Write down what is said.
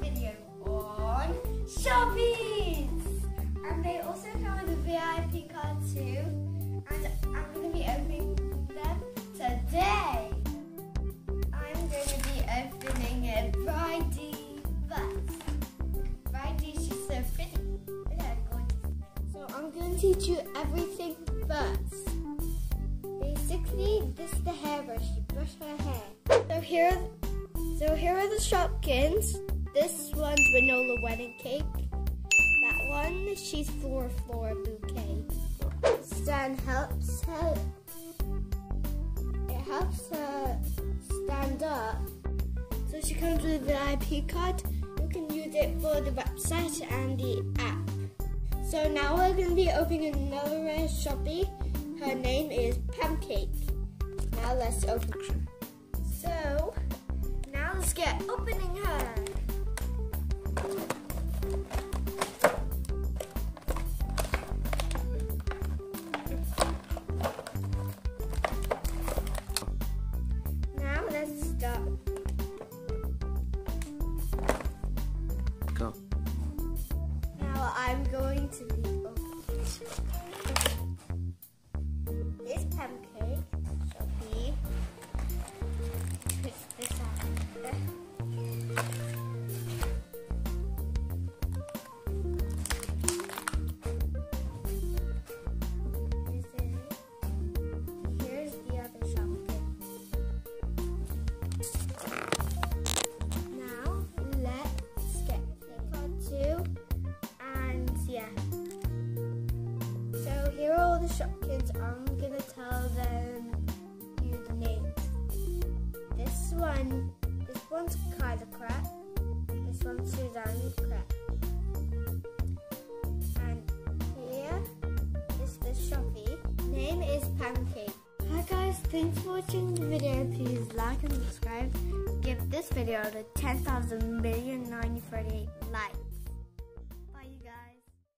video on Shoppies! And they also come with a VIP card too. And I'm going to be opening them today. I'm going to be opening it Bridie first. Bridie, she's so pretty. So I'm going to teach you everything first. Basically, this is the hairbrush. You brush her hair. So here, so here are the Shopkins. This one's vanilla wedding cake. That one, she's floor floor bouquet. Stand helps her. It helps her stand up. So she comes with a VIP card. You can use it for the website and the app. So now we're going to be opening another rare. Her name is Pam Cake. Now let's open. So now let's get opening her. Now I'm going to be opening this pancake. The Shopkins. I'm gonna tell them you the names. This one, this one's Kyla Crap. This one's Suzanne Crap. And here is the Shoppie. Name is Pam Cake. Hi guys, thanks for watching the video. Please like and subscribe. Give this video the 10,000 million 938 likes.